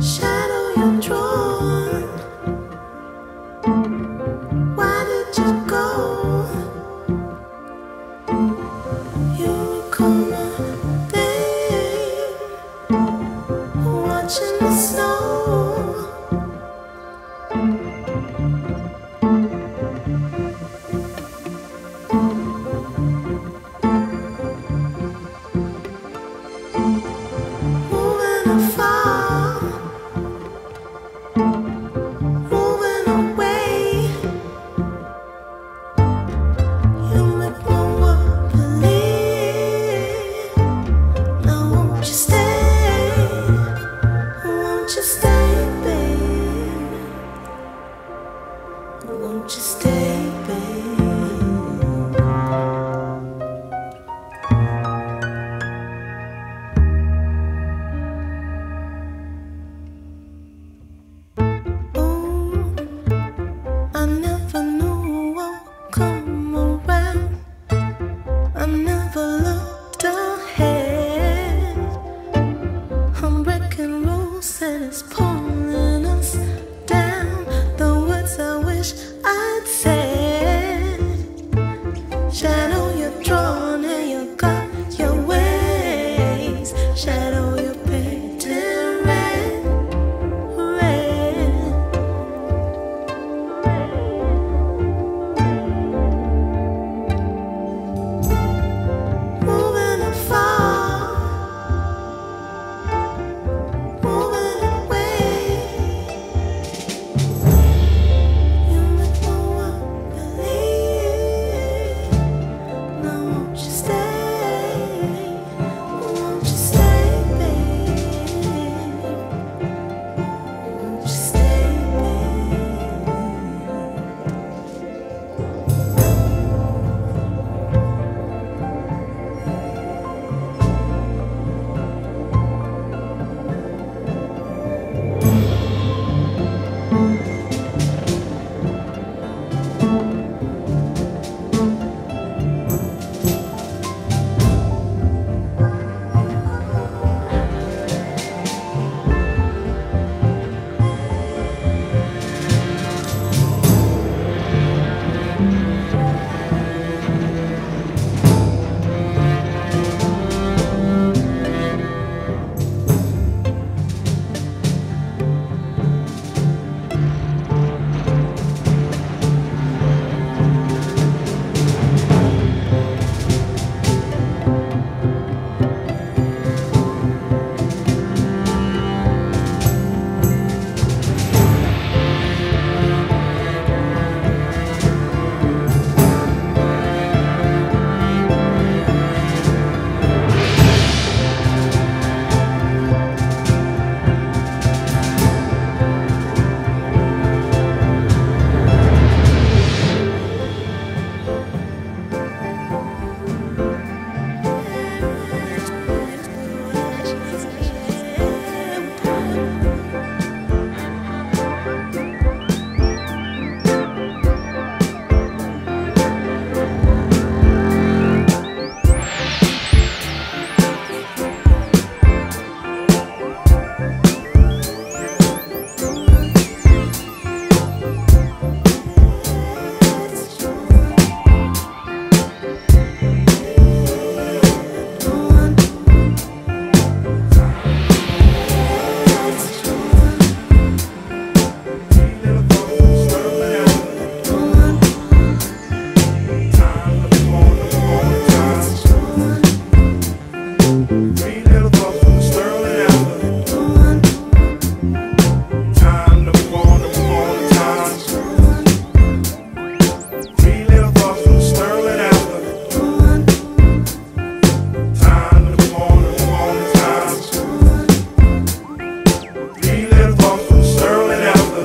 shadow your draw said it's poor.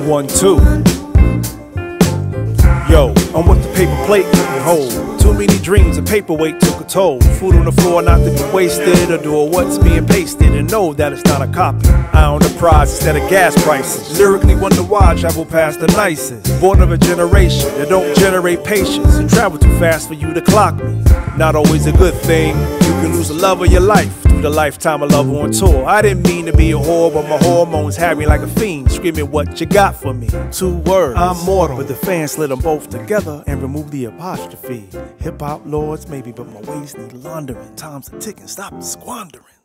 one, two. Yo, I'm with the paper plate, hold. Too many dreams, a paperweight took a toll. Food on the floor not to be wasted, or do what's being pasted, and know that it's not a copy. I own the prize instead of gas prices. Lyrically wonder why I travel past the nicest. Born of a generation that don't generate patience and travel too fast for you to clock me. Not always a good thing. You can lose the love of your life through the lifetime of love on tour. I didn't mean to be a whore, but my hormones had me like a fiend, screaming what you got for me. Two words, I'm mortal. But the fans slid them both together and removed the apostrophe. Hip hop lords, maybe, but my ways need laundering. Time's a ticking, stop squandering.